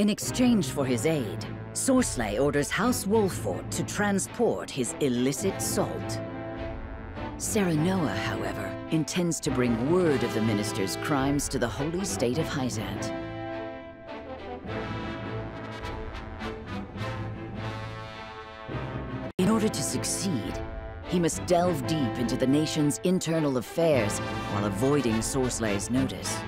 In exchange for his aid, Sorsley orders House Wolffort to transport his illicit salt. Serenoa, however, intends to bring word of the minister's crimes to the holy state of Hyzant. In order to succeed, he must delve deep into the nation's internal affairs while avoiding Sorsley's notice.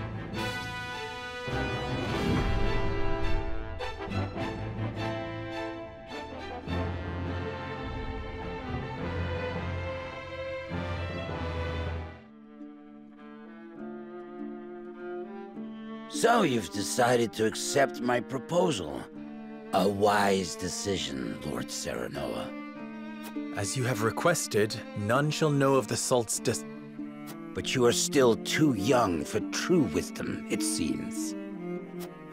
So you've decided to accept my proposal. A wise decision, Lord Serenoa. As you have requested, none shall know of the salt's dis- But you are still too young for true wisdom, it seems.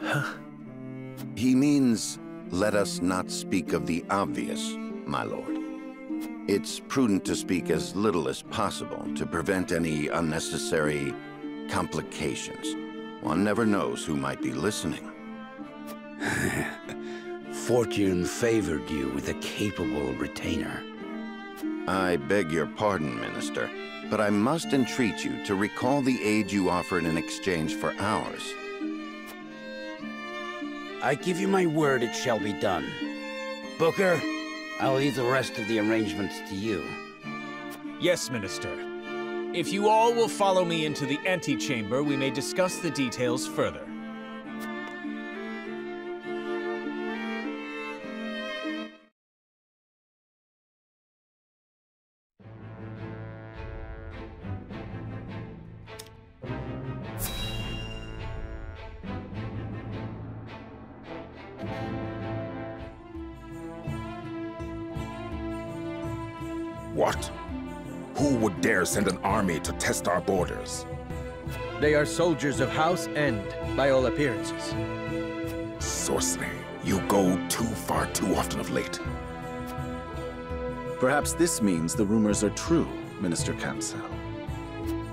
Huh? He means, let us not speak of the obvious, my lord. It's prudent to speak as little as possible to prevent any unnecessary complications. One never knows who might be listening. Fortune favored you with a capable retainer. I beg your pardon, Minister, but I must entreat you to recall the aid you offered in exchange for ours. I give you my word it shall be done. Booker, I'll leave the rest of the arrangements to you. Yes, Minister. If you all will follow me into the antechamber, we may discuss the details further. Send an army to test our borders? They are soldiers of House End, by all appearances. Sorcery, you go too far too often of late. Perhaps this means the rumors are true, Minister Kamsel.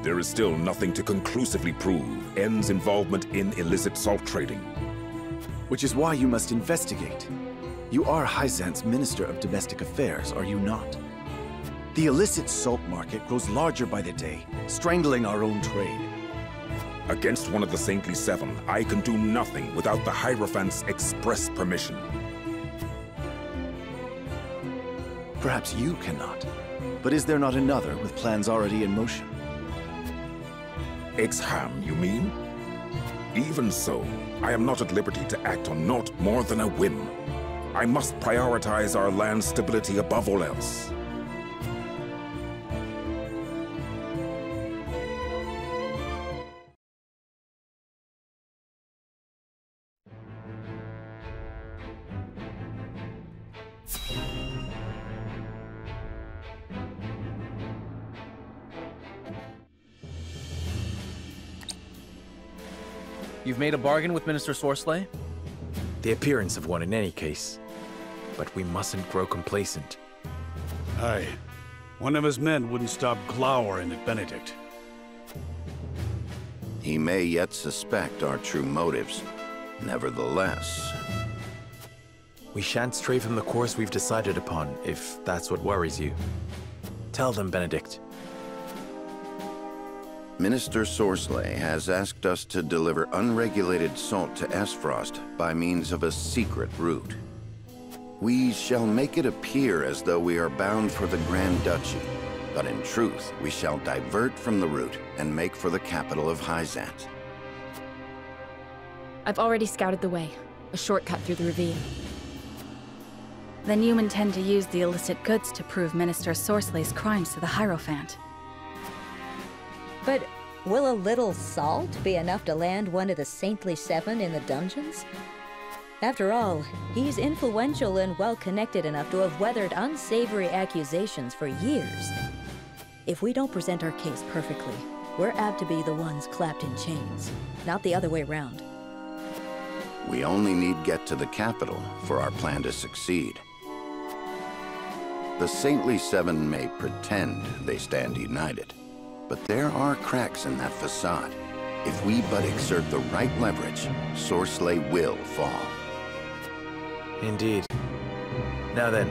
There is still nothing to conclusively prove End's involvement in illicit salt trading. Which is why you must investigate. You are Hyzant's Minister of Domestic Affairs, are you not? The illicit salt market grows larger by the day, strangling our own trade. Against one of the Saintly Seven, I can do nothing without the Hierophant's express permission. Perhaps you cannot. But is there not another with plans already in motion? Exham, you mean? Even so, I am not at liberty to act on naught more than a whim. I must prioritize our land's stability above all else. Made a bargain with Minister Sorsley? The appearance of one in any case. But we mustn't grow complacent. Aye. One of his men wouldn't stop glowering at Benedict. He may yet suspect our true motives. Nevertheless... We shan't stray from the course we've decided upon, if that's what worries you. Tell them, Benedict. Minister Sorsley has asked us to deliver unregulated salt to Esfrost by means of a secret route. We shall make it appear as though we are bound for the Grand Duchy, but in truth, we shall divert from the route and make for the capital of Hyzant. I've already scouted the way. A shortcut through the ravine. Then you intend to use the illicit goods to prove Minister Sorsley's crimes to the Hierophant. But will a little salt be enough to land one of the Saintly Seven in the dungeons? After all, he's influential and well-connected enough to have weathered unsavory accusations for years. If we don't present our case perfectly, we're apt to be the ones clapped in chains, not the other way around. We only need get to the capital for our plan to succeed. The Saintly Seven may pretend they stand united, but there are cracks in that facade. If we but exert the right leverage, Sorsley will fall. Indeed. Now then,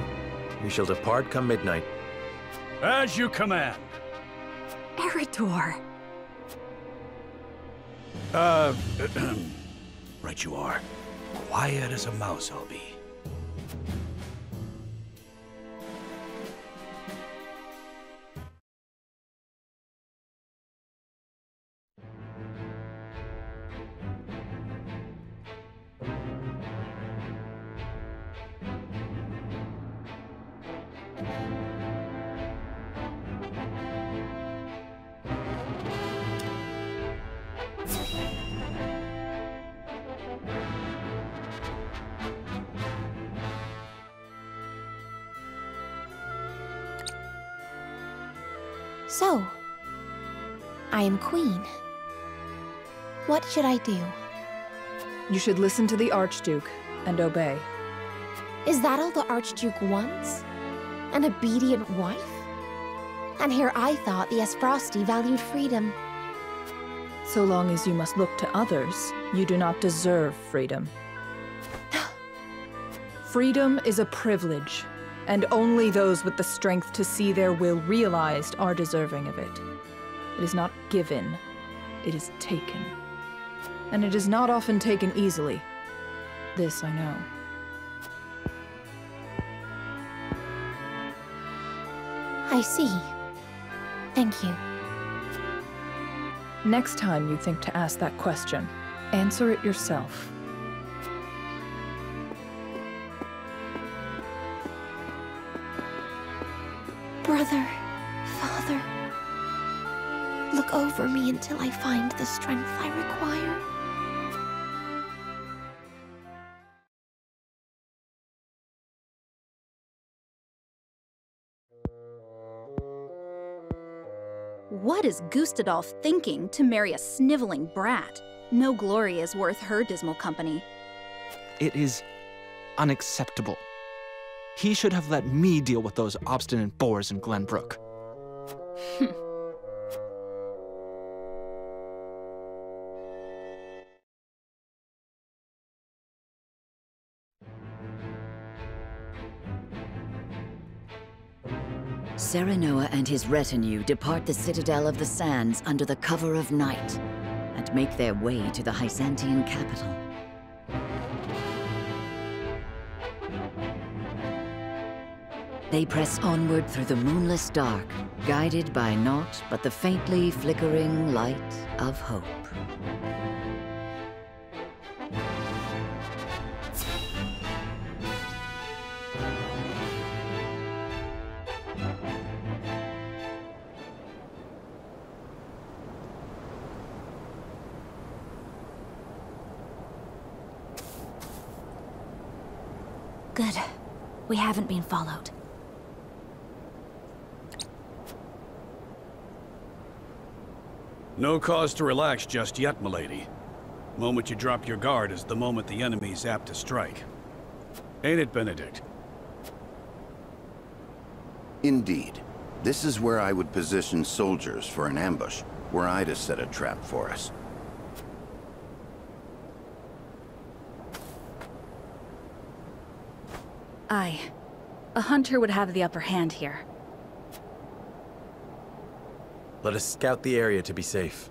we shall depart come midnight. As you command. Erador! Uh, right you are. Quiet as a mouse I'll be. So, I am queen. What should I do? You should listen to the Archduke and obey. Is that all the Archduke wants? An obedient wife? And here I thought the Esfrosti valued freedom. So long as you must look to others, you do not deserve freedom. freedom is a privilege, and only those with the strength to see their will realized are deserving of it. It is not given, it is taken. And it is not often taken easily. This I know. I see. Thank you. Next time you think to ask that question, answer it yourself. Brother, father, look over me until I find the strength I require. What is Gustadolf thinking to marry a sniveling brat? No glory is worth her dismal company. It is unacceptable. He should have let me deal with those obstinate boors in Glenbrook. Serenoa and his retinue depart the Citadel of the Sands under the cover of night and make their way to the Hyzantian capital. They press onward through the moonless dark, guided by naught but the faintly flickering light of hope. Haven't been followed. No cause to relax just yet, milady. Moment you drop your guard is the moment the enemy's apt to strike. Ain't it, Benedict? Indeed. This is where I would position soldiers for an ambush, were I to set a trap for us. Aye. A hunter would have the upper hand here. Let us scout the area to be safe.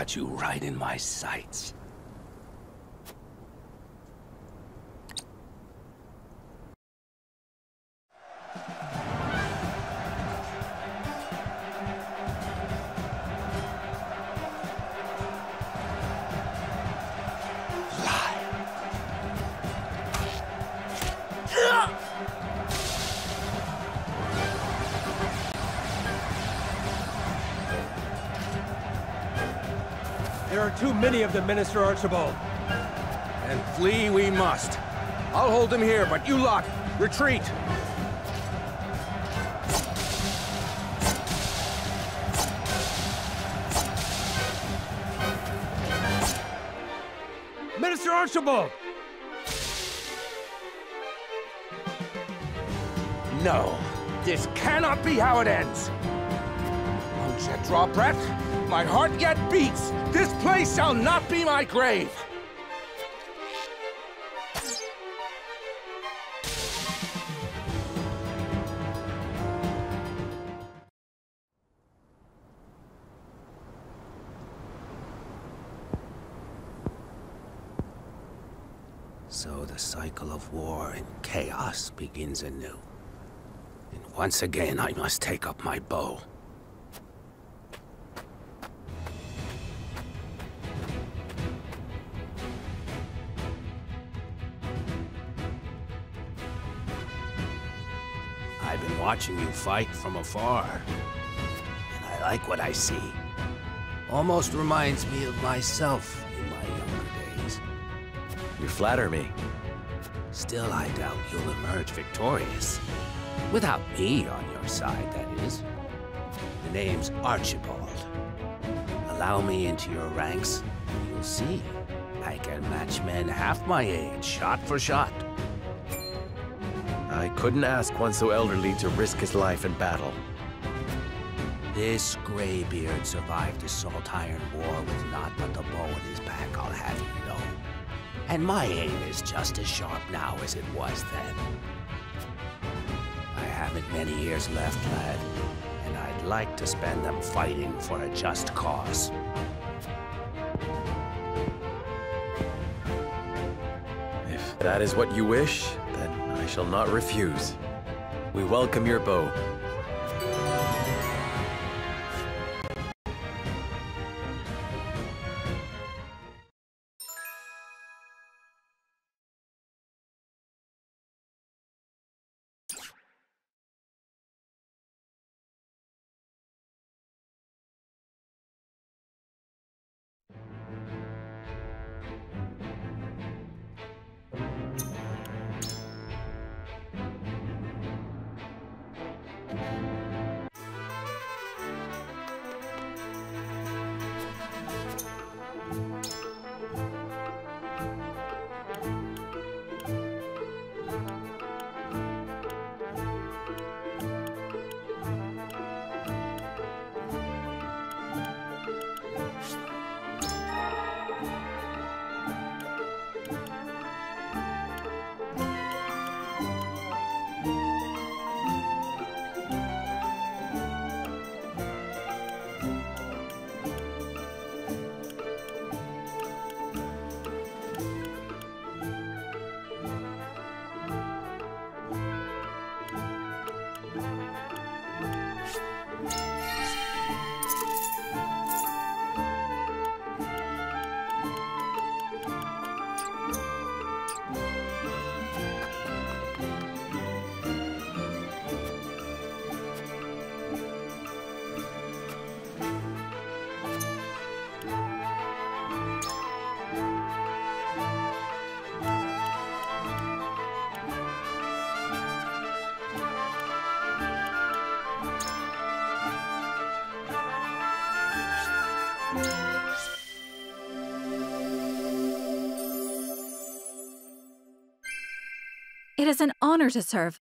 Got you right in my sights. Too many of them, Minister Archibald. And flee we must. I'll hold them here, but you lot, retreat! Minister Archibald! No, this cannot be how it ends. Won't yet draw breath? My heart yet beats. This place shall not be my grave. So the cycle of war and chaos begins anew. And once again, I must take up my bow. Watching you fight from afar, and I like what I see. Almost reminds me of myself in my younger days. You flatter me. Still, I doubt you'll emerge victorious. Without me on your side, that is. The name's Archibald. Allow me into your ranks, and you'll see. I can match men half my age, shot for shot. I couldn't ask one so elderly to risk his life in battle. This Greybeard survived the Saltiron War with naught but the bow in his back, I'll have you know. And my aim is just as sharp now as it was then. I haven't many years left, lad, and I'd like to spend them fighting for a just cause. If that is what you wish, shall not refuse. We welcome your bow. Honor to serve.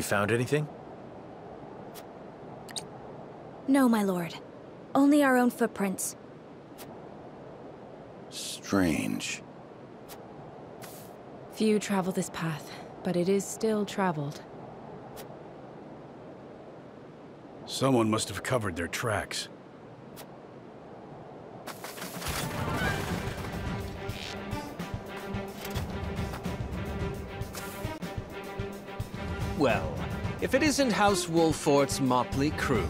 You found anything? No, my lord. Only our own footprints. Strange. Few travel this path, but it is still traveled. Someone must have covered their tracks. Well, if it isn't House Wolffort's motley crew,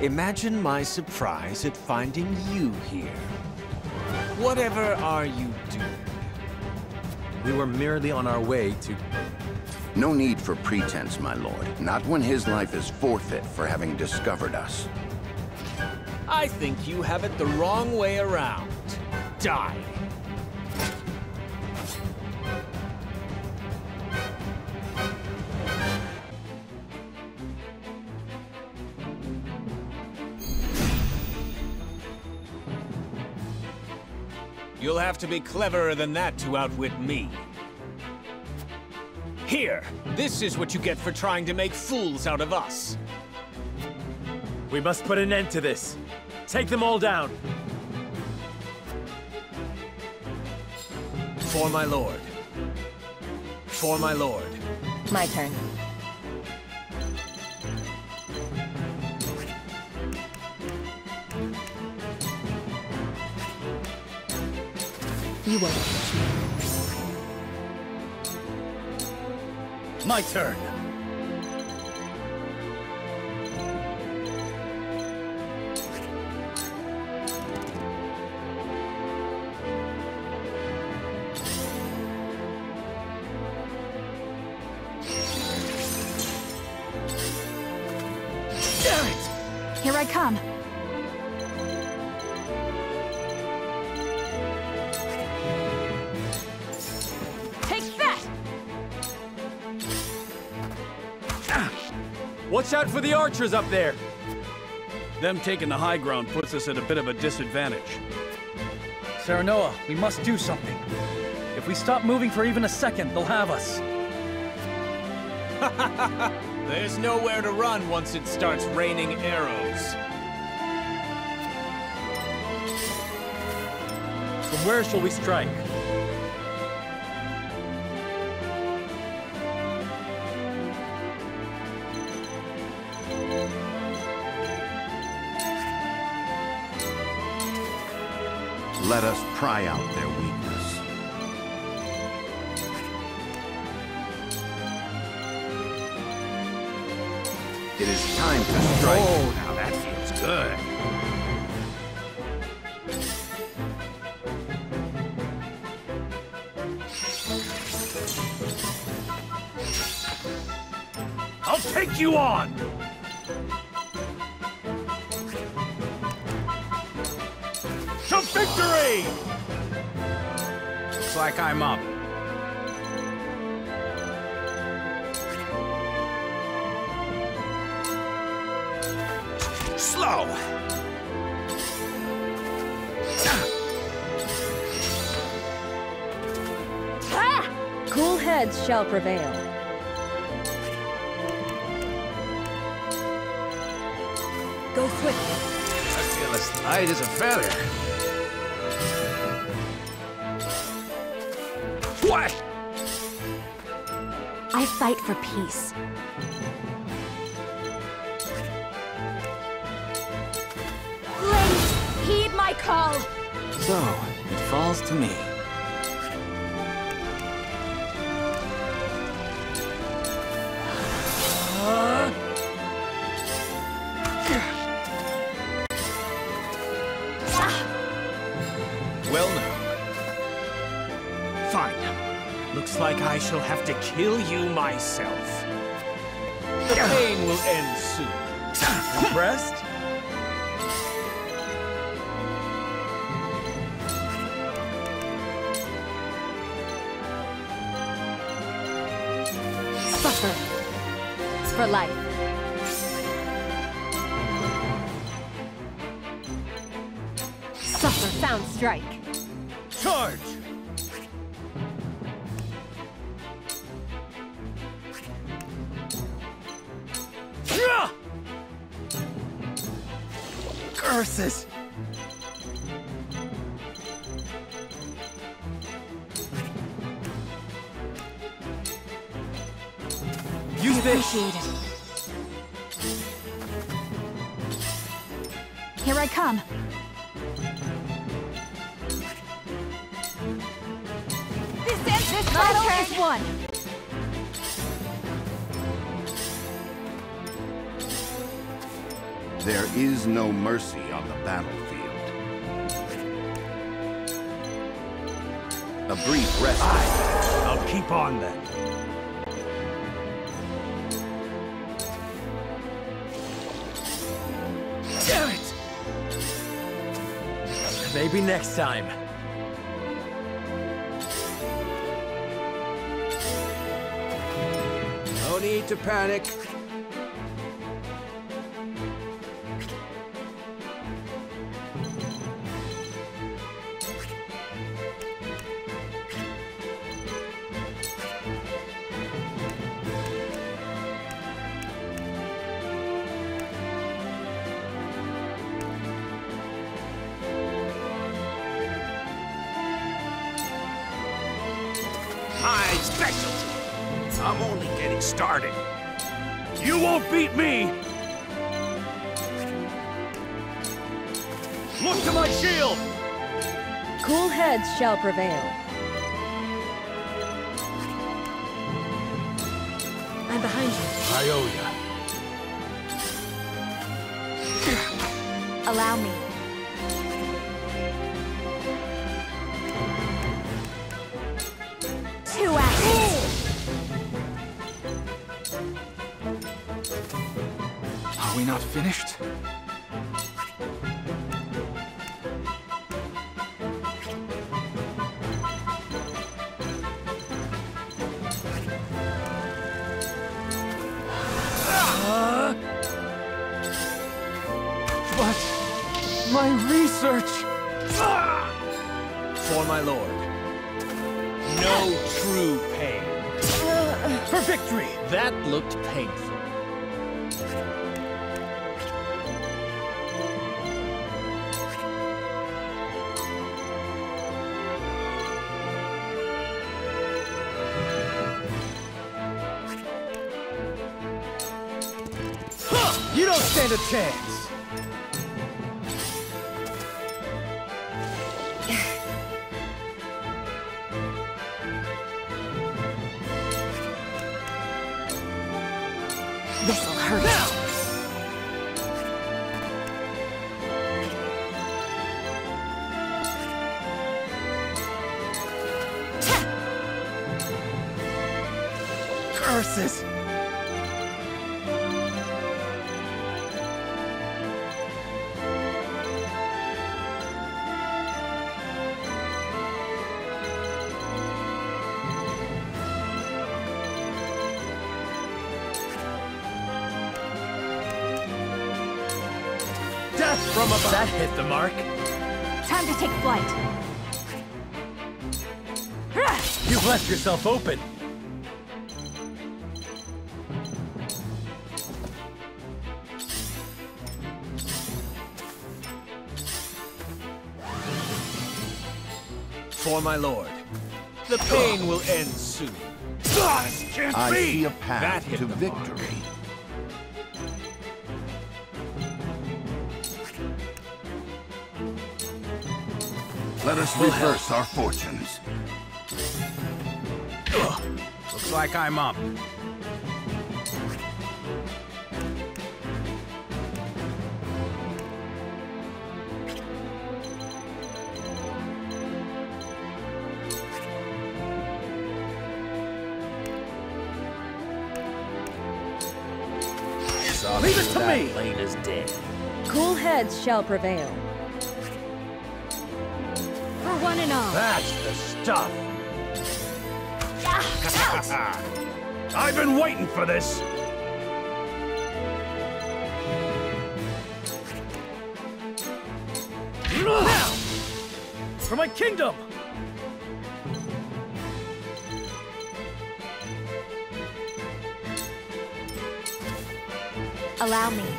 imagine my surprise at finding you here. Whatever are you doing? We were merely on our way to... No need for pretense, my lord. Not when his life is forfeit for having discovered us. I think you have it the wrong way around. Die. You'll have to be cleverer than that to outwit me. Here, this is what you get for trying to make fools out of us. We must put an end to this. Take them all down. For my lord. For my lord. My turn. You won't catch me. My turn. Damn it! Here I come. Watch out for the archers up there! Them taking the high ground puts us at a bit of a disadvantage. Serenoa, we must do something. If we stop moving for even a second, they'll have us. There's nowhere to run once it starts raining arrows. From where shall we strike? Let us pry out their weakness. It is time to strike. Oh, now that feels good. I'll take you on! Victory! Looks like I'm up. Slow! Cool heads shall prevail. Go swiftly. I feel as light as a feather. I fight for peace. Ladies, heed my call. So, it falls to me. Well now. Fine. Looks like I shall have to kill you myself. The pain will end soon. Impressed? Suffer. For life. Suffer, sound strike. Charge! Curses! Use this. Here I come. This ends this battle is won. Is no mercy on the battlefield. A brief rest. I'll keep on then. Damn it! Maybe next time. No need to panic. Specialty. I'm only getting started. You won't beat me! Look to my shield! Cool heads shall prevail. I'm behind you. I owe ya. Allow me. You don't stand a chance! Yourself open. For my lord. The pain will end soon. This can't I be! see a path to the mark. victory. Let us reverse our fortunes. Looks like I'm up. Leave it to me! Lane is dead. Cool heads shall prevail. For one and all. That's the stuff. I've been waiting for this. Now! For my kingdom! Allow me.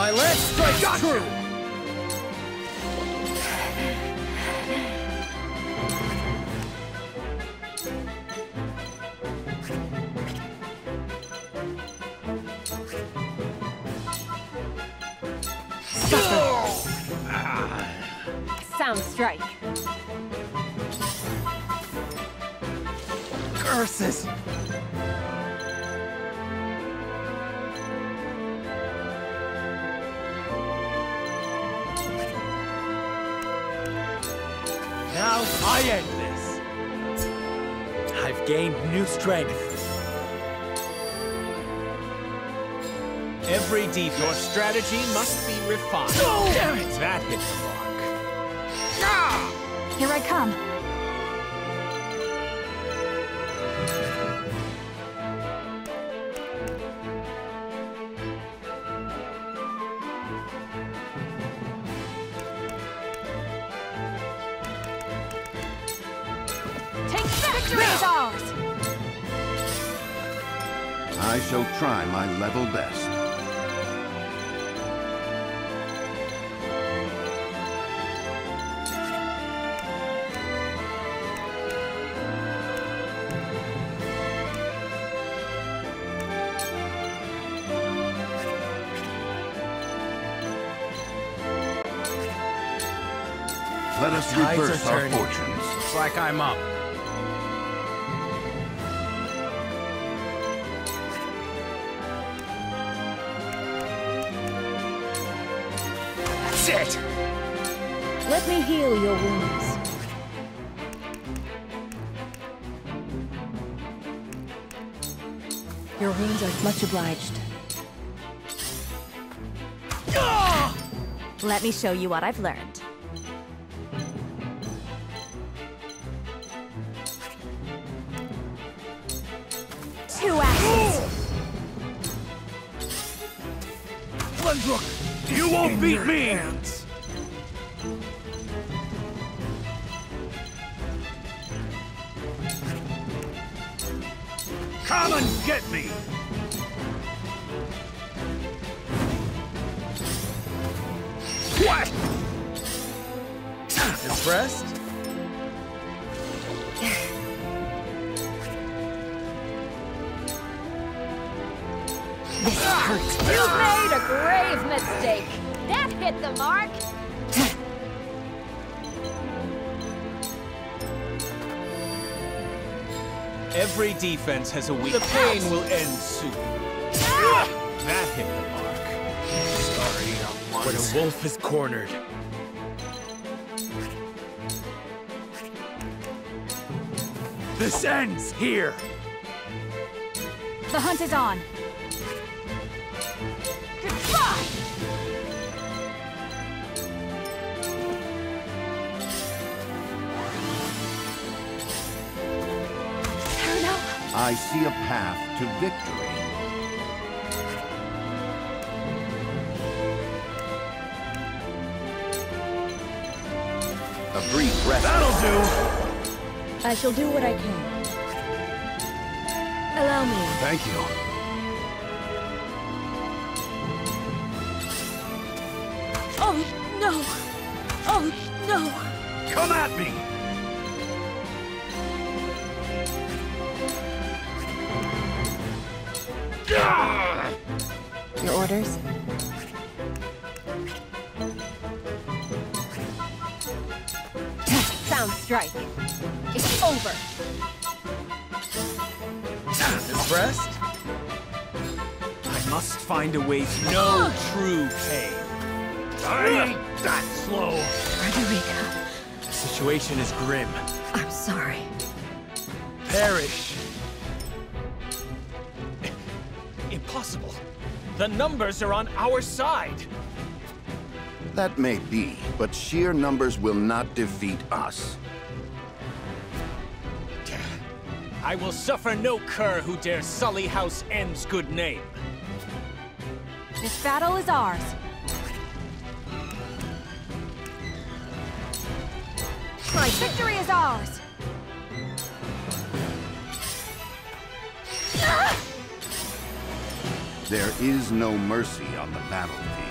My last strike true! Sound strike. Curses! I end this. I've gained new strength. Every deep, your strategy must be refined. Oh, damn it! That hit the mark. Ah! Here I come. Victory is ours! I shall try my level best. Let us reverse our fortunes. Looks like I'm up. Me heal your wounds. Your wounds are much obliged. Let me show you what I've learned. What? Impressed? This hurts. You made a grave mistake. That hit the mark. Every defense has a weak. The pain will end soon. Ah! That hit the mark. Sorry, when a wolf is cornered. This ends here! The hunt is on. Goodbye. I see a path to victory. I shall do what I can. Allow me. Thank you. Oh, no. Oh, no. Come at me! Your orders? Sound strike. It's over. Impressed? I must find a way to know true pain. I ain't that slow! Frederica, The situation is grim. I'm sorry. Perish! Impossible. The numbers are on our side. That may be, but sheer numbers will not defeat us. I will suffer no cur who dares sully House End's good name. This battle is ours. My victory is ours! There is no mercy on the battlefield.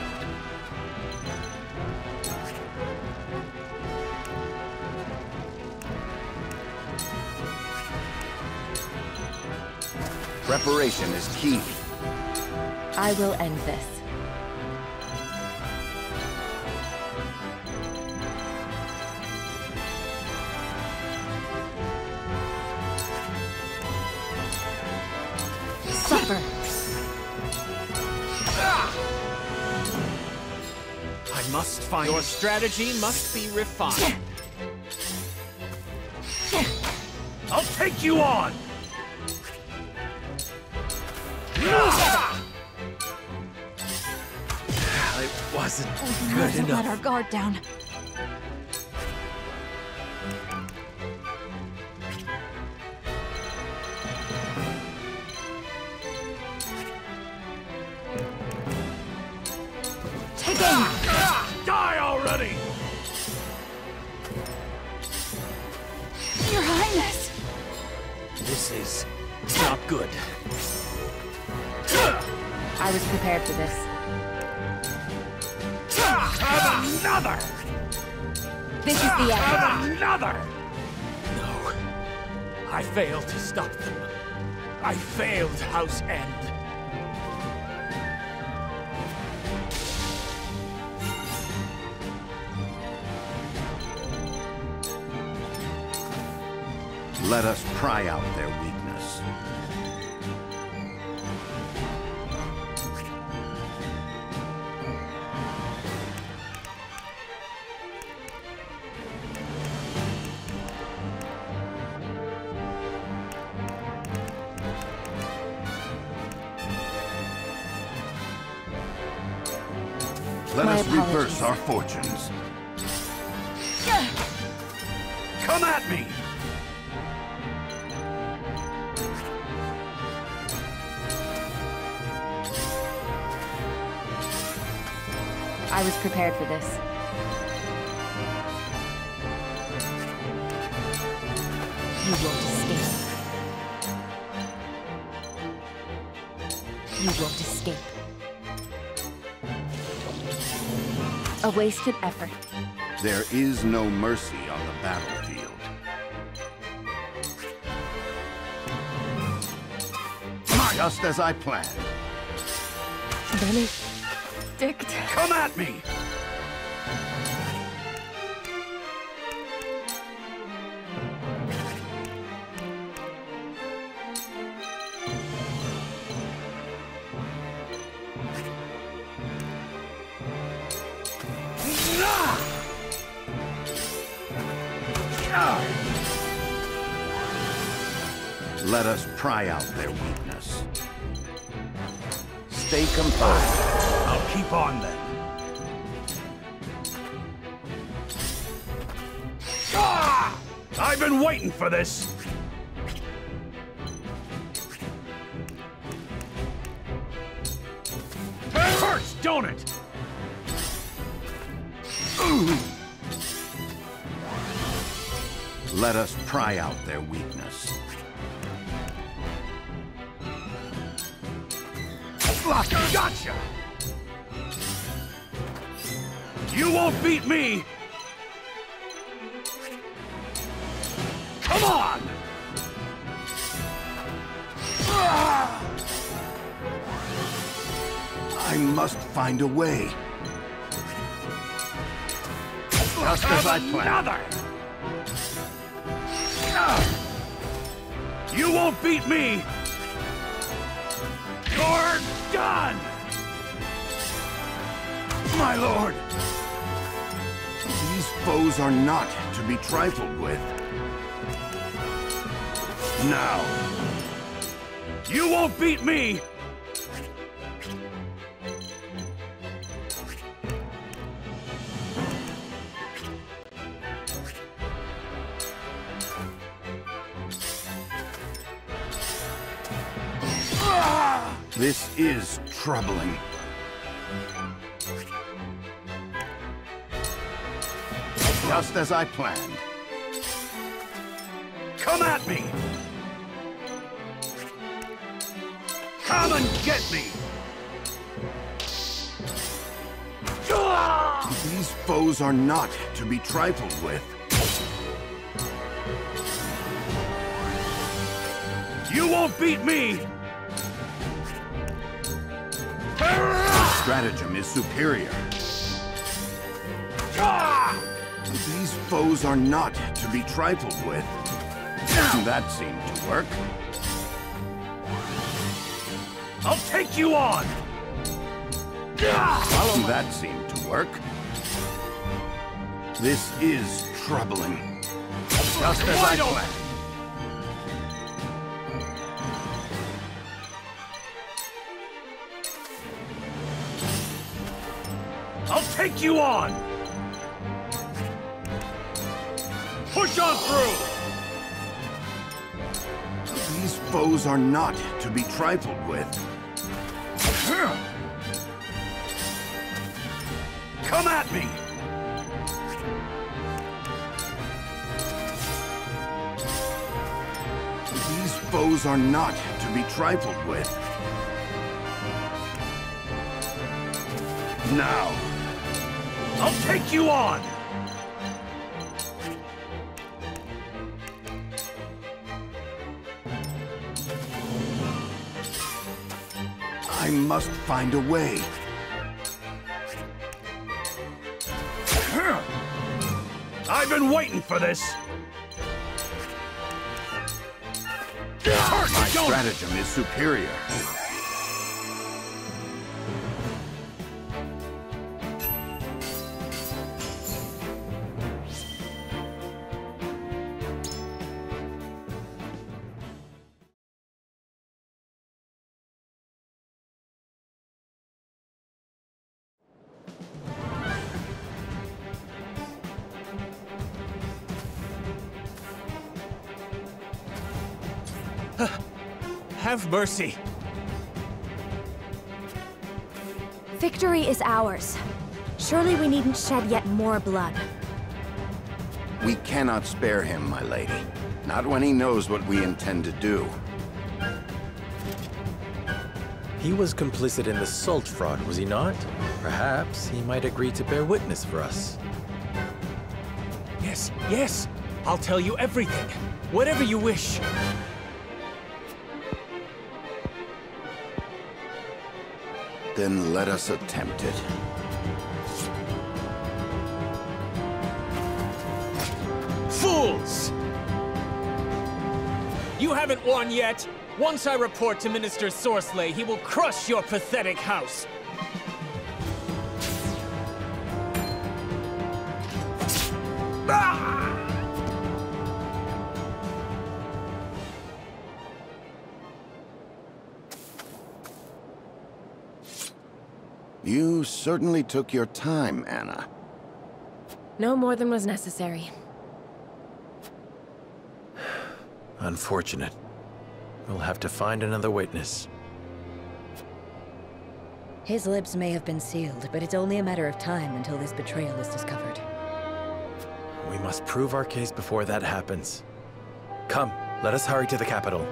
Preparation is key. I will end this. Suffer. I must find... Your strategy must be refined. I'll take you on! It wasn't We good mustn't let our guard down. Let us out their weakness. Let My us apologies. reverse our fortunes. I was prepared for this. You won't escape. You won't escape. A wasted effort. There is no mercy on the battlefield. Just as I planned. Benedict. Come at me! Let us pry out their weakness. Stay composed. I'll keep on then. Ah! I've been waiting for this! It hurts, don't it? Let us pry out their weakness. Gotcha! You won't beat me! Come on! I must find a way. Just as I planned. Another! You won't beat me! You're done! My lord! These foes are not to be trifled with. Now! You won't beat me! This is troubling. Just as I planned. Come at me! Come and get me! These foes are not to be trifled with. You won't beat me! Stratagem is superior. These foes are not to be trifled with. That seemed to work. I'll take you on! That seemed to work. This is troubling. Just as I planned. I'll take you on! Push on through! These foes are not to be trifled with. Come at me! These foes are not to be trifled with. Now. I'll take you on! I must find a way. I've been waiting for this! My stratagem is superior. Mercy. Victory is ours. Surely we needn't shed yet more blood. We cannot spare him, my lady. Not when he knows what we intend to do. He was complicit in the salt fraud, was he not? Perhaps he might agree to bear witness for us. Yes, yes. I'll tell you everything. Whatever you wish. Then let us attempt it. Fools! You haven't won yet. Once I report to Minister Sorsley, he will crush your pathetic house. You certainly took your time, Anna. No more than was necessary. Unfortunate. We'll have to find another witness. His lips may have been sealed, but it's only a matter of time until this betrayal is discovered. We must prove our case before that happens. Come, let us hurry to the capital.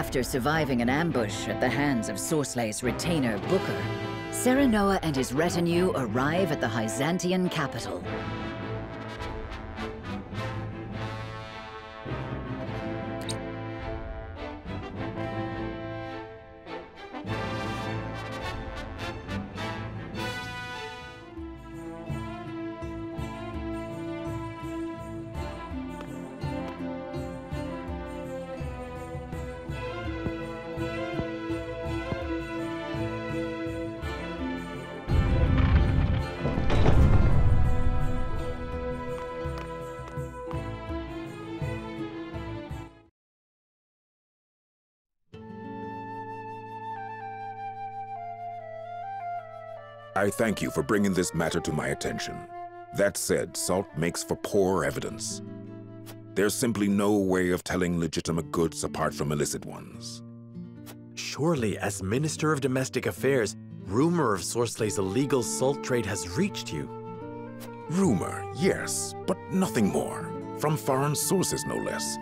After surviving an ambush at the hands of Sorsley's retainer, Booker, Serenoa and his retinue arrive at the Hyzantian capital. I thank you for bringing this matter to my attention. That said, salt makes for poor evidence. There's simply no way of telling legitimate goods apart from illicit ones. Surely, as Minister of Domestic Affairs, rumor of Sorsley's illegal salt trade has reached you. Rumor, yes, but nothing more. From foreign sources, no less.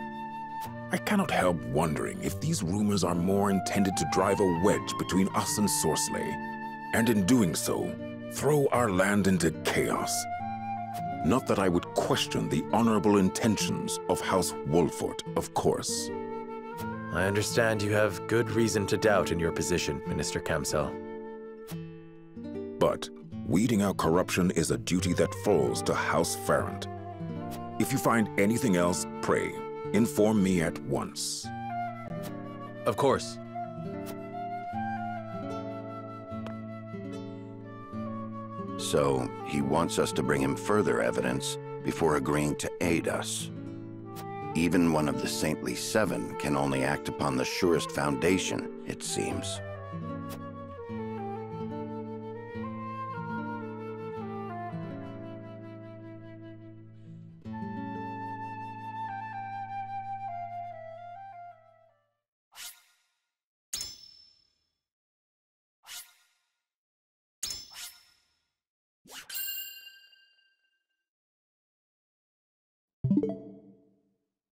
I cannot help wondering if these rumors are more intended to drive a wedge between us and Sorsley, and in doing so, throw our land into chaos. Not that I would question the honorable intentions of House Wolffort, of course. I understand you have good reason to doubt in your position, Minister Kamsel. But weeding out corruption is a duty that falls to House Farrant. If you find anything else, pray, inform me at once. Of course. So, he wants us to bring him further evidence before agreeing to aid us. Even one of the Saintly Seven can only act upon the surest foundation, it seems.